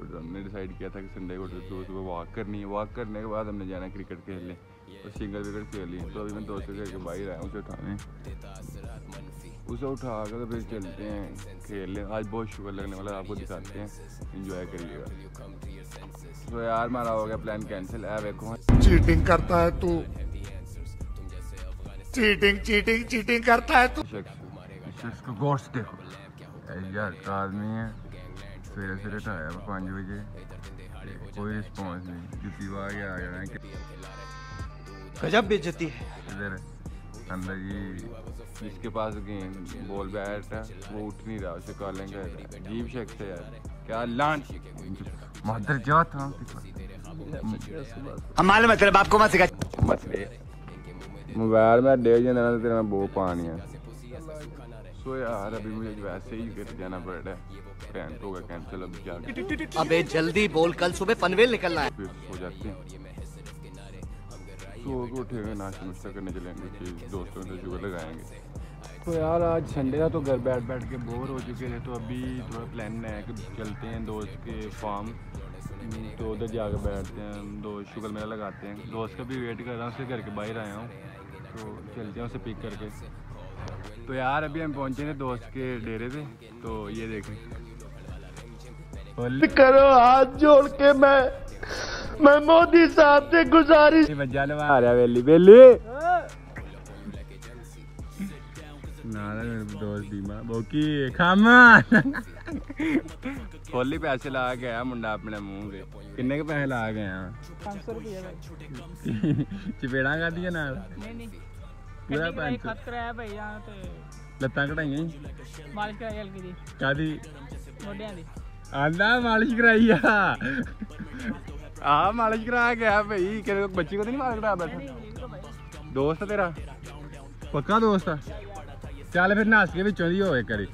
और हमने डिसाइड किया था कि संडे को सुबह सुबह वॉक करनी है। वॉक करने के बाद हमने जाना है क्रिकेट खेलने। और सिंगल विकेट खेल। तो अभी मैं दोस्तों के बाहर आया हूँ उसे उठाने उसे उठा कर तो फिर चलते हैं खेल लें। आज बहुत शुगर लगने वाला आपको दिखाते हैं। इंजॉय करिएगा। तो यार हमारा हो गया प्लान कैंसिल है देखो। चीटिंग करता है तू। चीटिंग चीटिंग चीटिंग करता है तू। शख्स। शख्स को गौर से देखो। यार आदमी है। सवेरे सवेरे तो आया पाँच बजे। कोई रिस्पांस नहीं। जुटी आ गया आ जाना गजब बेचती है। इधर अंदर जी इसके पास गेम बॉल बैट है वो उठ नहीं रहा उसे कॉलिंग कर अजीब शख्स है यार क्या लांच मदर जा था हमारे मतलब आपको मत सिखा मत मोबाइल में डेढ़ जन तेरे में बहुत पानी है। सो यार अभी मुझे वैसे ही घर जाना पड़ रहा है। पेंट होगा कैंसिल अब जाके अबे जल्दी बोल कल सुबह पनवेल निकलना है। हो जाते हैं। सो के उठेंगे नाश्ता नुश्ता करने चलेंगे फिर दोस्तों से शुगर लगाएँगे। तो यार आज संडे था तो घर बैठ बैठ के बोर हो चुके थे तो अभी थोड़ा प्लान है कि चलते हैं दोस्त के फार्म तो उधर जाकर बैठते हैं दोस्त शुगर मेला लगाते हैं। दोस्त का भी वेट कर रहा हूँ उसके घर के बाहर आया हूँ। तो चलते हैं उसे पिक करके। तो यार अभी हम पहुँचे थे दोस्त के डेरे पे तो ये देखें। करो हाथ जोड़ के मैं मैं मोदी साहब से गुजारिश बेली बेली खोली पैसे ला के आया मुंडा अपने मुँह के किन्ने के पैसे ला के आया? चपेड़ा कर दिया ਪੂਰਾ ਸੌ। ਖਤ ਕਰਾਇਆ ਭਾਈ ਆ ਤੇ ਲੱਤਾਂ ਈ? ਮਾਲਿਸ਼ ਕਰਾਈ ਹਲਕੀ ਦੀ ਕਾਦੀ ਮੋਢਿਆਂ ਦੀ। ਆਂਦਾ ਮਾਲਿਸ਼ ਕਰਾਈ ਆ। ਆ ਮਾਲਿਸ਼ ਕਰਾ ਗਿਆ ਭਾਈ। ਕਿਹੜੇ ਬੱਚੀ ਕੋ ਤਾਂ ਨਹੀਂ ਮਾਲਿਸ਼ ਕਰਾ ਬੈਠਾ? ਦੋਸਤ ਤੇਰਾ? ਪੱਕਾ ਦੋਸਤ ਆ? ਚੱਲ ਫਿਰ ਨਹਾਸ ਕੇ ਵਿੱਚੋਂ ਦੀ ਹੋਏ ਕਰੀ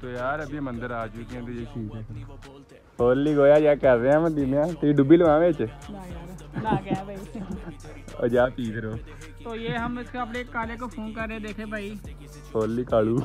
तो यार अभी मंदिर आ चुके हैं तो ये चीज़ है। होली गोया क्या कर रहे हैं मदीम यार तेरी डुबी लवा बेच और जा पी फिर तो ये हम इसके अपने काले को फ़ोन कर रहे देखे भाई। होली कालू।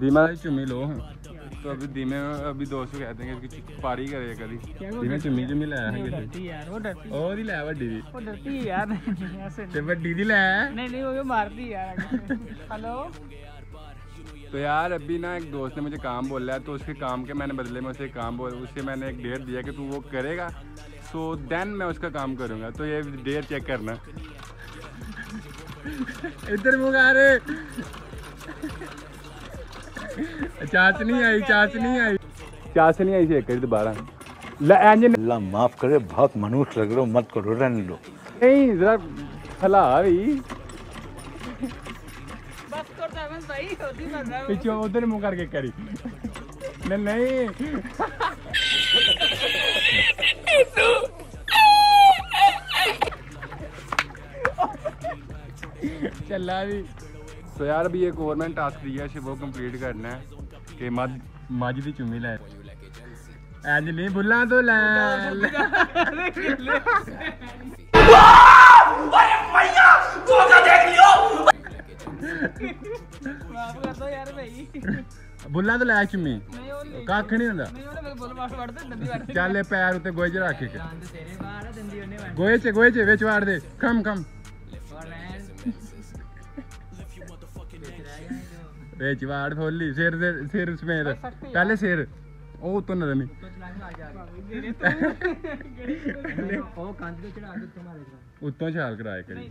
धीमा चुमी लो। तो अभी धीमे अभी दोस्त कहते हैं कि पारी करे कभी। धीमे चुम्मी चुम्मी लाया है डरती यार वो डरती और ही लाया बड़ी दी। वो डरती यार ऐसे ते बड़ी दी लाया नहीं नहीं वो मारती यार। हेलो? तो यार अभी ना एक दोस्त ने मुझे काम बोला है तो उसके काम के मैंने बदले में उसे काम बोल उससे मैंने एक डेट दिया कि तू वो करेगा सो देन मैं उसका काम करूँगा तो ये डेट चेक करना। इधर मुँह आ रहे। चाच नहीं आई चाच नहीं आई। चाच नहीं आई से एक दोबारा। अल्लाह माफ़ करे बहुत मनुष्य लग रहे हो मत करो रहने लो नहीं जरा हला भी पीछे उधर मुँह करके करी। नहीं नहीं। चला भी। तो यार अभी ये गवर्नमेंट टास्क दिया है वो कंप्लीट करना है। कि मज मज की चुमी लै अज नहीं बुला तो लै ਬੁੱਲਾਂ ਤੇ ਲੈ ਚੁੰਮੀ। ਕੱਖ ਨਹੀਂ ਹੁੰਦਾ ਚੱਲ ਪੈਰ ਉੱਤੇ ਗੋਏ ਚ ਰੱਖ ਕੇ ਗੋਏ ਚ ਗੋਏ ਚ ਵਿੱਚ ਵਾੜ ਦੇ। ਕਮ ਕਮ ਵਿੱਚ ਵਾੜ ਫੋਲੀ ਸਿਰ ਦੇ ਸਿਰ ਸਮੇਤ। ਪਹਿਲੇ ਸਿਰ ਉਹ ਉਤੋਂ ਨਾ ਰਮੀ। ਉਹ ਕੰਧ ਤੇ ਚੜਾ ਕੇ ਉੱਤੋਂ ਮਾਰੇ। ਉੱਤੋਂ ਛਾਲ ਕਰਾਇਆ ਕਰੀ।